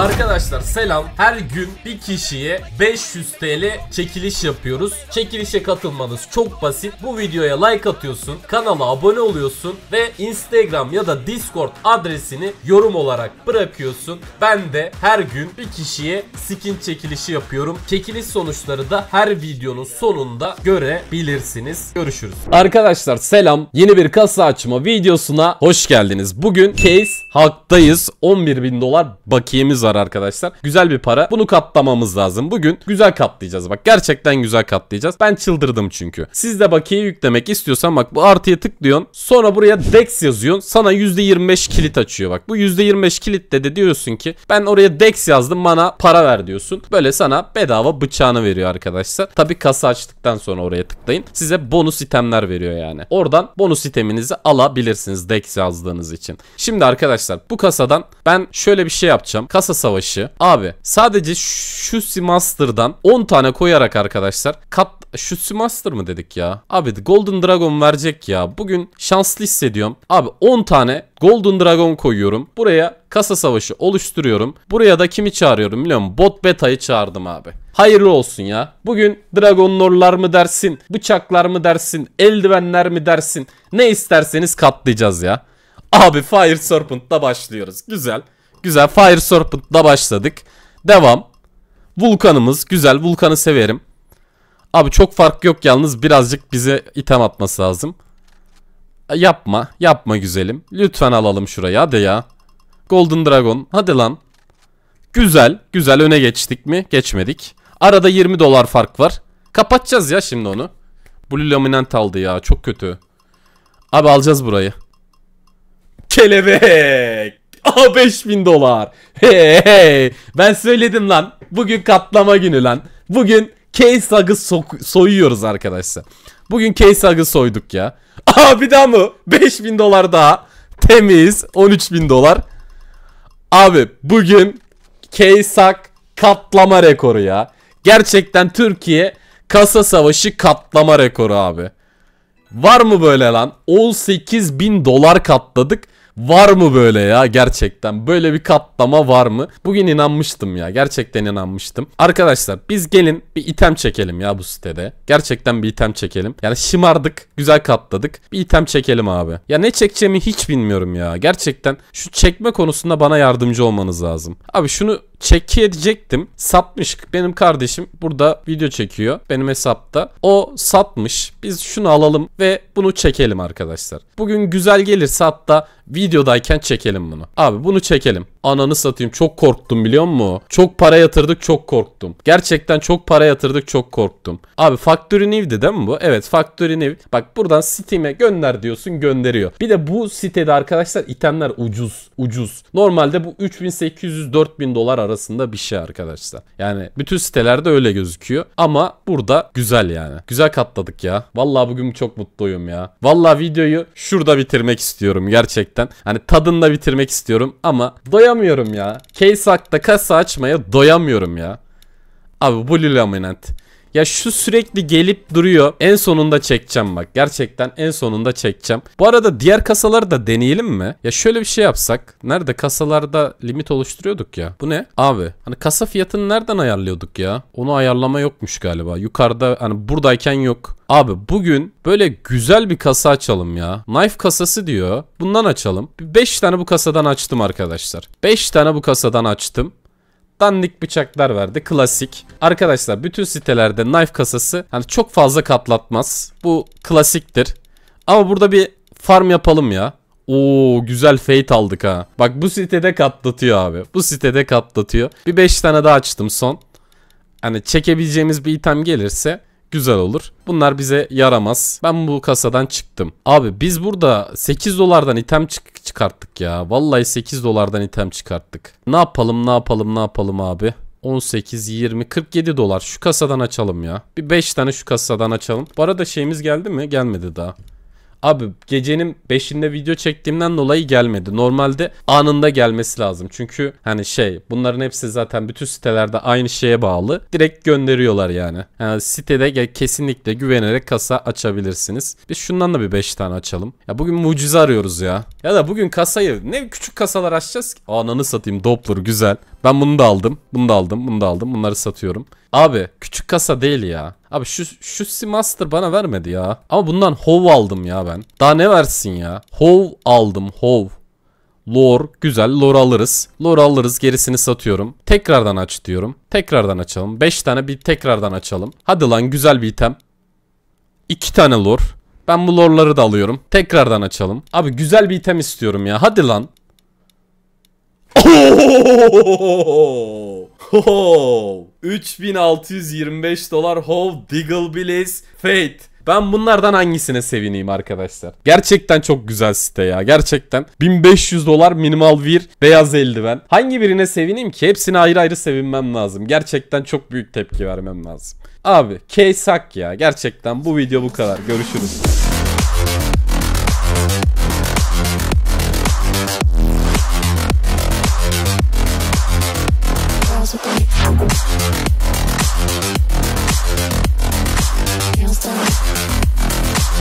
Arkadaşlar selam. Her gün bir kişiye 500 TL çekiliş yapıyoruz. Çekilişe katılmanız çok basit. Bu videoya like atıyorsun, kanala abone oluyorsun ve Instagram ya da Discord adresini yorum olarak bırakıyorsun. Ben de her gün bir kişiye skin çekilişi yapıyorum. Çekiliş sonuçları da her videonun sonunda görebilirsiniz. Görüşürüz. Arkadaşlar selam. Yeni bir kasa açma videosuna hoş geldiniz. Bugün case haktayız. 11 bin dolar bakiyemiz var arkadaşlar. Güzel bir para. Bunu katlamamız lazım. Bugün güzel katlayacağız. Bak gerçekten güzel katlayacağız. Ben çıldırdım çünkü. Siz de bakiye yüklemek istiyorsan bak bu artıya tıklıyorsun. Sonra buraya DEX yazıyorsun. Sana %25 kilit açıyor bak. Bu %25 kilitte de diyorsun ki ben oraya DEX yazdım bana para ver diyorsun. Böyle sana bedava bıçağını veriyor arkadaşlar. Tabi kasa açtıktan sonra oraya tıklayın. Size bonus itemler veriyor yani. Oradan bonus iteminizi alabilirsiniz DEX yazdığınız için. Şimdi arkadaşlar bu kasadan ben şöyle bir şey yapacağım. Kasa savaşı. Abi sadece şu Master'dan 10 tane koyarak arkadaşlar kat şu Master mı dedik ya? Abi Golden Dragon verecek ya. Bugün şanslı hissediyorum. Abi 10 tane Golden Dragon koyuyorum. Buraya kasa savaşı oluşturuyorum. Buraya da kimi çağırıyorum biliyor musun? Bot Beta'yı çağırdım abi. Hayırlı olsun ya. Bugün Dragon Lord'lar mı dersin? Bıçaklar mı dersin? Eldivenler mi dersin? Ne isterseniz katlayacağız ya. Abi Fire Serpent'la başlıyoruz. Güzel. Güzel Fire Serpent'la başladık. Devam. Vulkanımız güzel. Vulkanı severim. Abi çok fark yok yalnız birazcık bize item atması lazım. Yapma. Yapma güzelim. Lütfen alalım şurayı hadi ya. Golden Dragon. Hadi lan. Güzel. Güzel öne geçtik mi? Geçmedik. Arada 20 dolar fark var. Kapatacağız ya şimdi onu. Blue Luminant aldı ya. Çok kötü. Abi alacağız burayı. Kelebek. Aa 5000 dolar. Hey hey. Ben söyledim lan. Bugün katlama günü lan. Bugün Case Hug'ı so- soyuyoruz arkadaşlar. Bugün Case Hug'ı soyduk ya. Aa bir daha mı? 5000 dolar daha. Temiz. 13000 dolar. Abi bugün Case Hug katlama rekoru ya. Gerçekten Türkiye kasa savaşı katlama rekoru abi. Var mı böyle lan? 18 bin dolar katladık. Var mı böyle ya gerçekten? Böyle bir katlama var mı? Bugün inanmıştım ya. Gerçekten inanmıştım. Arkadaşlar biz gelin bir item çekelim ya bu sitede. Gerçekten bir item çekelim. Yani şımardık. Güzel katladık. Bir item çekelim abi. Ya ne çekeceğimi hiç bilmiyorum ya. Gerçekten şu çekme konusunda bana yardımcı olmanız lazım. Abi şunu çeki edecektim. Satmış benim kardeşim burada video çekiyor benim hesapta. O satmış. Biz şunu alalım ve bunu çekelim arkadaşlar. Bugün güzel gelirse hatta videodayken çekelim bunu. Abi bunu çekelim. Ananı satayım çok korktum biliyor musun? Çok para yatırdık çok korktum. Gerçekten çok para yatırdık çok korktum. Abi Factory New'di değil mi bu? Evet Factory New. Bak buradan Steam'e gönder diyorsun gönderiyor. Bir de bu sitede arkadaşlar itemler ucuz. Ucuz. Normalde bu 3800-4000 dolar arasında bir şey arkadaşlar. Yani bütün sitelerde öyle gözüküyor. Ama burada güzel yani. Güzel katladık ya. Vallahi bugün çok mutluyum ya. Vallahi videoyu şurada bitirmek istiyorum gerçekten. Hani tadında bitirmek istiyorum ama doyamıyorum ya. Hack'ta kasa açmaya doyamıyorum ya. Abi Blue Laminant. Ya şu sürekli gelip duruyor. En sonunda çekeceğim bak. Gerçekten en sonunda çekeceğim. Bu arada diğer kasaları da deneyelim mi? Ya şöyle bir şey yapsak. Nerede kasalarda limit oluşturuyorduk ya. Bu ne? Abi hani kasa fiyatını nereden ayarlıyorduk ya? Onu ayarlama yokmuş galiba. Yukarıda hani buradayken yok. Abi bugün böyle güzel bir kasa açalım ya. Knife kasası diyor. Bundan açalım. 5 tane bu kasadan açtım arkadaşlar. 5 tane bu kasadan açtım dandik bıçaklar verdi. Klasik. Arkadaşlar bütün sitelerde knife kasası hani çok fazla katlatmaz. Bu klasiktir. Ama burada bir farm yapalım ya. Oo güzel fate aldık ha. Bak bu sitede katlatıyor abi. Bu sitede katlatıyor. Bir 5 tane daha açtım son. Hani çekebileceğimiz bir item gelirse güzel olur. Bunlar bize yaramaz. Ben bu kasadan çıktım. Abi biz burada 8 dolardan item çık çıkarttık ya. Vallahi 8 dolardan item çıkarttık. Ne yapalım ne yapalım ne yapalım abi. 18, 20, 47 dolar. Şu kasadan açalım ya. Bir 5 tane şu kasadan açalım. Bu arada şeyimiz geldi mi? Gelmedi daha. Abi gecenin 5'inde video çektiğimden dolayı gelmedi. Normalde anında gelmesi lazım. Çünkü hani şey bunların hepsi zaten bütün sitelerde aynı şeye bağlı. Direkt gönderiyorlar yani. yani sitede kesinlikle güvenerek kasa açabilirsiniz. Biz şundan da bir 5 tane açalım. Ya bugün mucize arıyoruz ya. Ya da bugün kasayı ne küçük kasalar açacağız ki? Ananı satayım Doppler güzel. Ben bunu da aldım. Bunu da aldım. Bunu da aldım. Bunları satıyorum. Abi küçük kasa değil ya. Abi şu şu Seamaster bana vermedi ya. Ama bundan Hov aldım ya ben. Daha ne versin ya? Hov aldım. Hov. Lore güzel lore alırız. Lore alırız gerisini satıyorum. Tekrardan aç diyorum. Tekrardan açalım. 5 tane bir tekrardan açalım. Hadi lan güzel bir item. 2 tane lore. Ben bu lore'ları da alıyorum. Tekrardan açalım. Abi güzel bir item istiyorum ya. Hadi lan. Oh! 3625 dolar Hov Diggle Bliss Fate. Ben bunlardan hangisine sevineyim arkadaşlar? Gerçekten çok güzel site ya. Gerçekten 1500 dolar minimal bir beyaz eldiven. Hangi birine sevineyim ki? Hepsine ayrı ayrı sevinmem lazım. Gerçekten çok büyük tepki vermem lazım. Abi hak ya. Gerçekten bu video bu kadar. Görüşürüz.